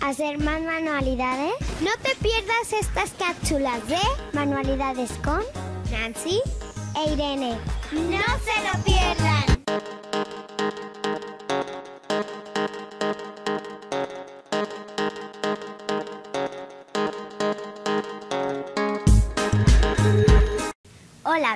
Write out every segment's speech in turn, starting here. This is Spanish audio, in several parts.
hacer más manualidades? No te pierdas estas cápsulas de manualidades con Nancy e Irene. ¡No se lo pierdan!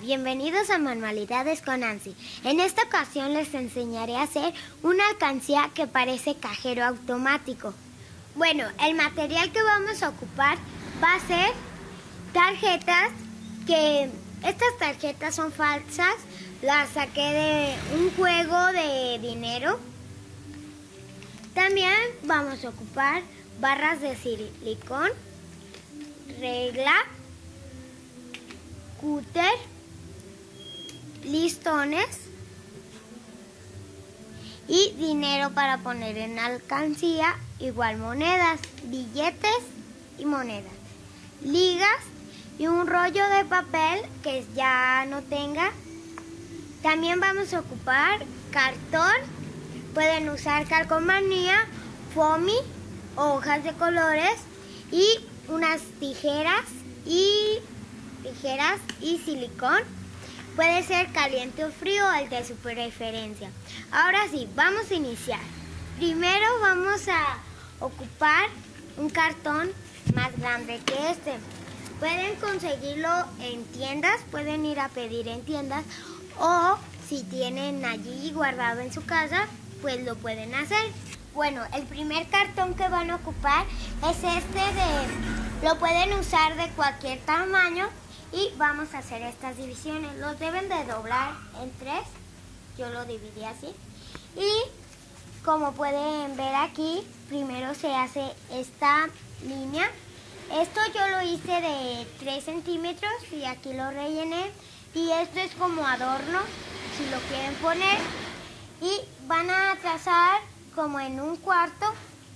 Bienvenidos a Manualidades con Nancy. En esta ocasión les enseñaré a hacer una alcancía que parece cajero automático. Bueno, el material que vamos a ocupar va a ser tarjetas que estas tarjetas son falsas, las saqué de un juego de dinero. También vamos a ocupar barras de silicón, regla, cúter, listones y dinero para poner en alcancía, igual monedas, billetes y monedas, ligas y un rollo de papel que ya no tenga. También vamos a ocupar cartón, pueden usar calcomanía, foamy, hojas de colores y unas tijeras y tijeras y silicón. Puede ser caliente o frío, el de su preferencia. Ahora sí, vamos a iniciar. Primero vamos a ocupar un cartón más grande que este. Pueden conseguirlo en tiendas, pueden ir a pedir en tiendas o si tienen allí guardado en su casa, pues lo pueden hacer. Bueno, el primer cartón que van a ocupar es este de... Lo pueden usar de cualquier tamaño y vamos a hacer estas divisiones. Los deben de doblar en tres. Yo lo dividí así. Y como pueden ver aquí, primero se hace esta línea. Esto yo lo hice de 3 centímetros y aquí lo rellené. Y esto es como adorno, si lo quieren poner. Y van a trazar como en un cuarto,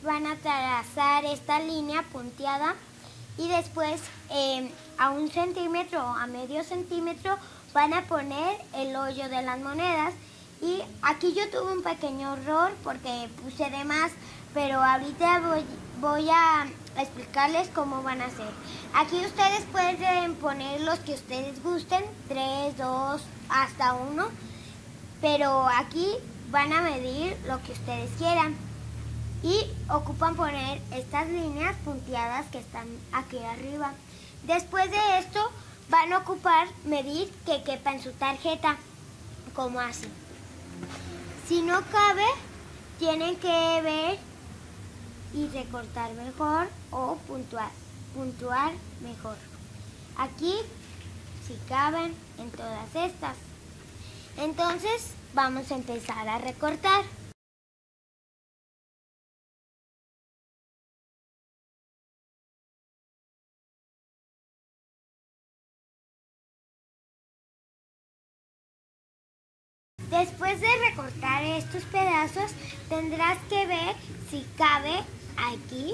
van a trazar esta línea punteada y después em, a un centímetro o a medio centímetro van a poner el hoyo de las monedas. Y aquí yo tuve un pequeño error porque puse de más pero ahorita voy, voy a explicarles cómo van a hacer aquí ustedes pueden poner los que ustedes gusten 3, 2, hasta 1 pero aquí van a medir lo que ustedes quieran y ocupan poner estas líneas punteadas que están aquí arriba. Después de esto van a ocupar medir que quepa en su tarjeta, como así. Si no cabe, tienen que ver y recortar mejor o puntuar, puntuar mejor. Aquí si caben en todas estas. Entonces vamos a empezar a recortar. Después de recortar estos pedazos, tendrás que ver si cabe aquí.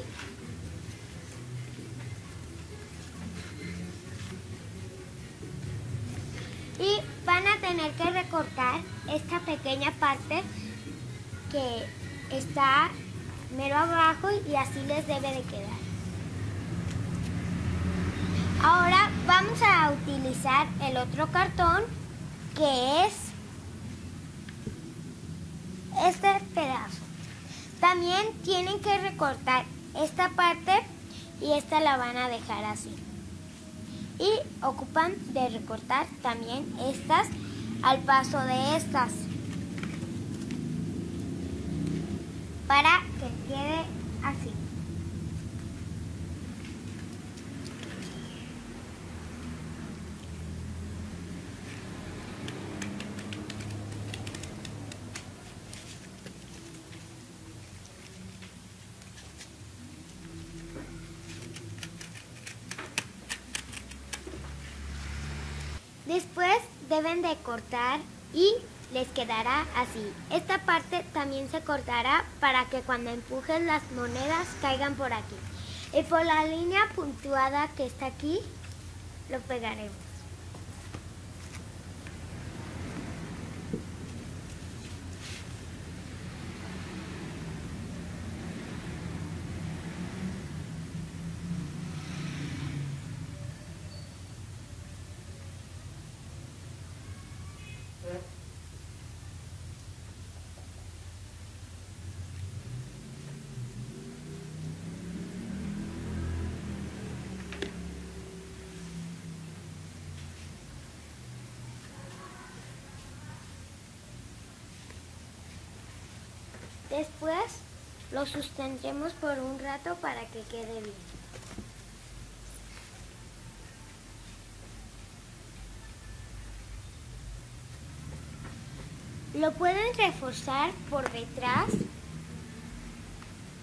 Y van a tener que recortar esta pequeña parte que está mero abajo y así les debe de quedar. Ahora vamos a utilizar el otro cartón que es este pedazo. También tienen que recortar esta parte y esta la van a dejar así. Y ocupan de recortar también estas al paso de estas. Para que quede así. Después deben de cortar y les quedará así. Esta parte también se cortará para que cuando empujes las monedas caigan por aquí. Y por la línea puntuada que está aquí, lo pegaremos. Después lo sustendremos por un rato para que quede bien. Lo pueden reforzar por detrás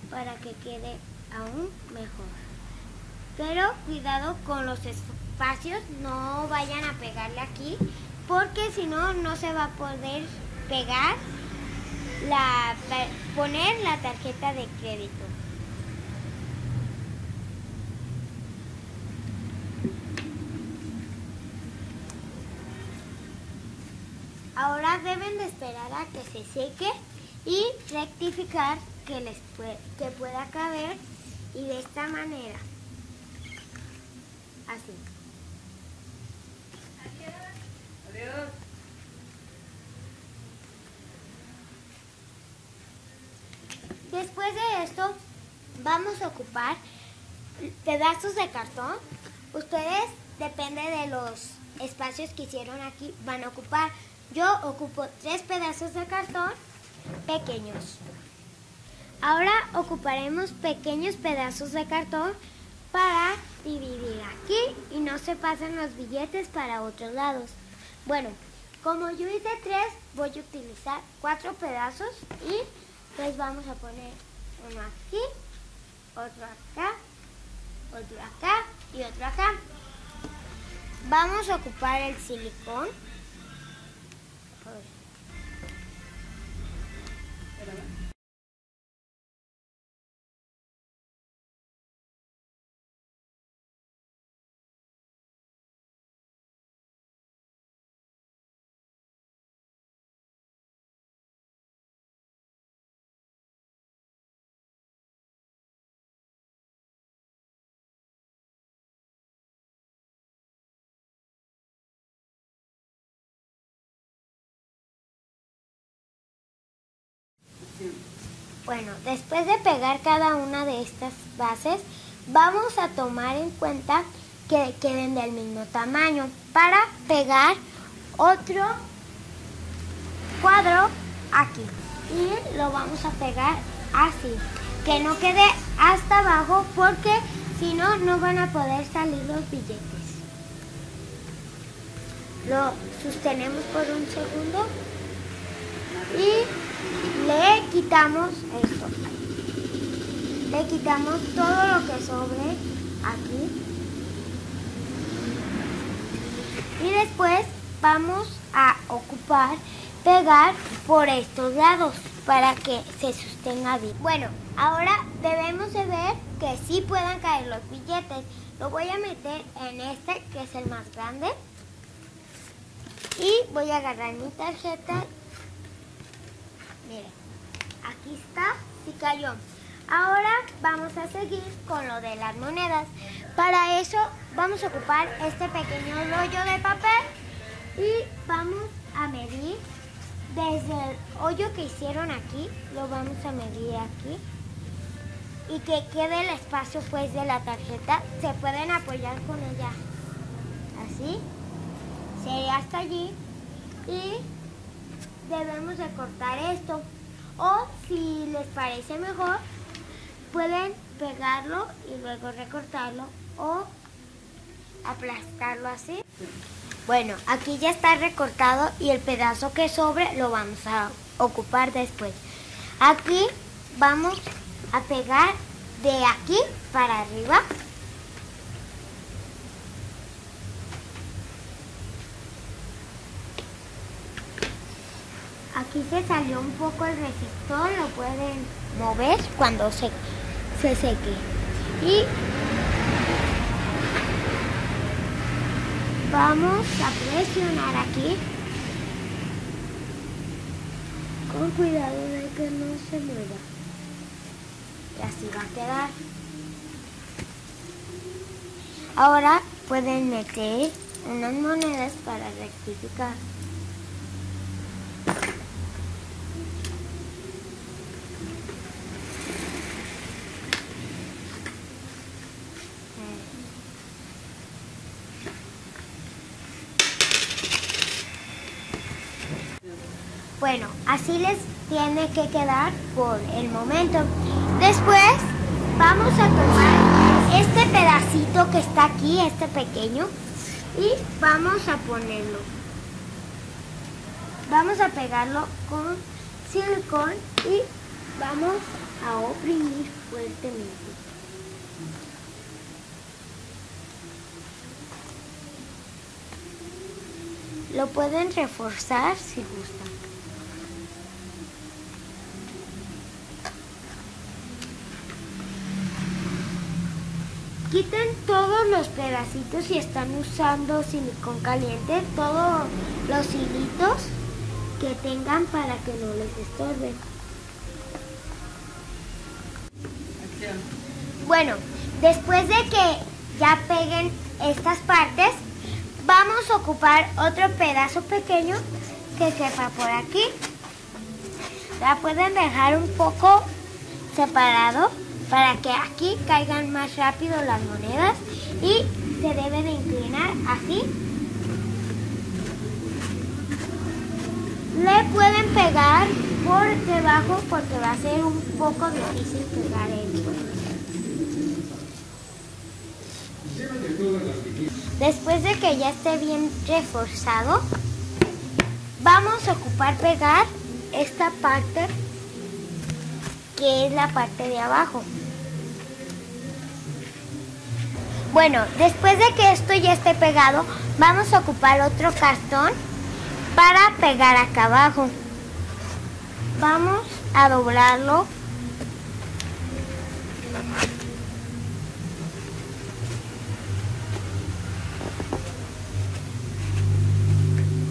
para que quede aún mejor. Pero cuidado con los espacios, no vayan a pegarle aquí, porque si no, no se va a poder pegar, la, poner la tarjeta de crédito. Ahora deben de esperar a que se seque y rectificar que, les que pueda caber y de esta manera. Así. Después de esto, vamos a ocupar pedazos de cartón. Ustedes, depende de los espacios que hicieron aquí, van a ocupar. Yo ocupo tres pedazos de cartón pequeños. Ahora ocuparemos pequeños pedazos de cartón para dividir aquí y no se pasen los billetes para otros lados. Bueno, como yo hice tres, voy a utilizar cuatro pedazos y pues vamos a poner uno aquí, otro acá, otro acá y otro acá. Vamos a ocupar el silicón. Bueno, después de pegar cada una de estas bases, vamos a tomar en cuenta que queden del mismo tamaño para pegar otro cuadro aquí. Y lo vamos a pegar así, que no quede hasta abajo porque si no, no van a poder salir los billetes. Lo sostenemos por un segundo y le quitamos esto. Le quitamos todo lo que sobre aquí. Y después vamos a ocupar pegar por estos lados para que se sostenga bien. Bueno, ahora debemos de ver que sí puedan caer los billetes. Lo voy a meter en este que es el más grande. Y voy a agarrar mi tarjeta Miren, aquí está, sí cayó. Ahora vamos a seguir con lo de las monedas. Para eso vamos a ocupar este pequeño rollo de papel y vamos a medir desde el hoyo que hicieron aquí, lo vamos a medir aquí y que quede el espacio pues de la tarjeta. Se pueden apoyar con ella así, sería hasta allí y debemos de cortar esto. O si les parece mejor, pueden pegarlo y luego recortarlo o aplastarlo así. Bueno, aquí ya está recortado y el pedazo que sobre lo vamos a ocupar después. Aquí vamos a pegar de aquí para arriba Aquí se salió un poco el resistor, lo pueden mover cuando se, se seque. Y vamos a presionar aquí con cuidado de que no se mueva. Y así va a quedar. Ahora pueden meter unas monedas para rectificar. Bueno, así les tiene que quedar por el momento. Después vamos a tomar este pedacito que está aquí, este pequeño, y vamos a ponerlo. Vamos a pegarlo con silicón y vamos a oprimir fuertemente. Lo pueden reforzar si gustan. Quiten todos los pedacitos si están usando silicón caliente, todos los hilitos que tengan para que no les estorben. Bueno, después de que ya peguen estas partes, vamos a ocupar otro pedazo pequeño que quepa por aquí. La pueden dejar un poco separado para que aquí caigan más rápido las monedas y se deben inclinar así. Le pueden pegar por debajo porque va a ser un poco difícil pegar esto. Después de que ya esté bien reforzado, vamos a ocupar pegar esta parte que es la parte de abajo. Bueno, después de que esto ya esté pegado, vamos a ocupar otro cartón para pegar acá abajo. Vamos a doblarlo.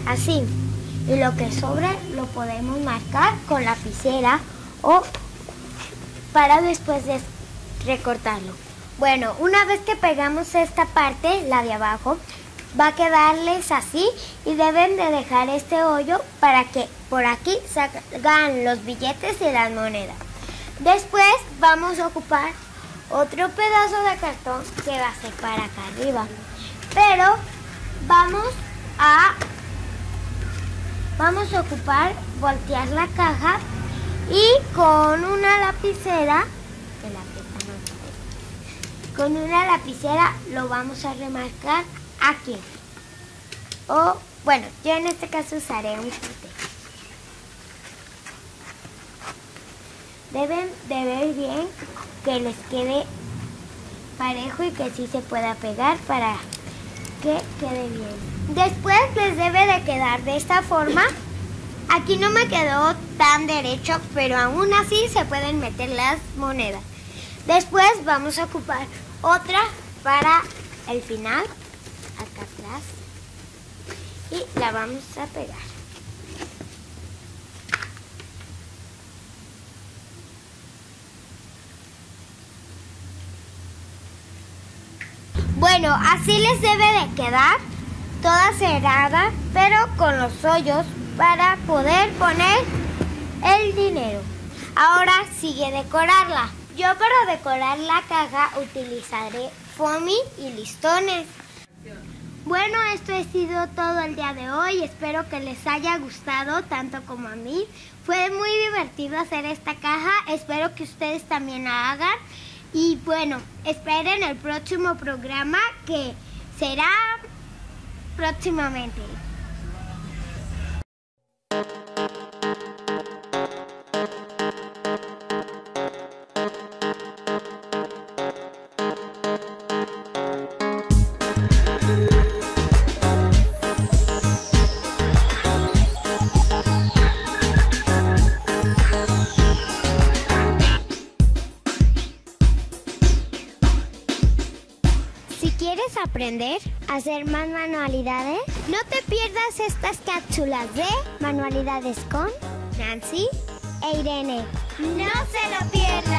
Así. Y lo que sobre lo podemos marcar con la lapicera o para después de recortarlo. Bueno, una vez que pegamos esta parte, la de abajo, va a quedarles así y deben de dejar este hoyo para que por aquí salgan los billetes y las monedas. Después vamos a ocupar otro pedazo de cartón que va a ser para acá arriba. Pero vamos a vamos a ocupar voltear la caja y con una lapicera, con una lapicera lo vamos a remarcar aquí. O, bueno, yo en este caso usaré un tinte. Deben de ver bien que les quede parejo y que sí se pueda pegar para que quede bien. Después les debe de quedar de esta forma Aquí no me quedó tan derecho, pero aún así se pueden meter las monedas. Después vamos a ocupar otra para el final, acá atrás, y la vamos a pegar. Bueno, así les debe de quedar, toda cerrada, pero con los hoyos para poder poner el dinero. Ahora sigue decorarla. Yo para decorar la caja utilizaré foamy y listones. Bueno, esto ha sido todo el día de hoy. Espero que les haya gustado tanto como a mí. Fue muy divertido hacer esta caja. Espero que ustedes también la hagan. Y bueno, esperen el próximo programa que será próximamente. Aprender a hacer más manualidades, no te pierdas estas cápsulas de manualidades con Nancy e Irene. No se lo pierdan.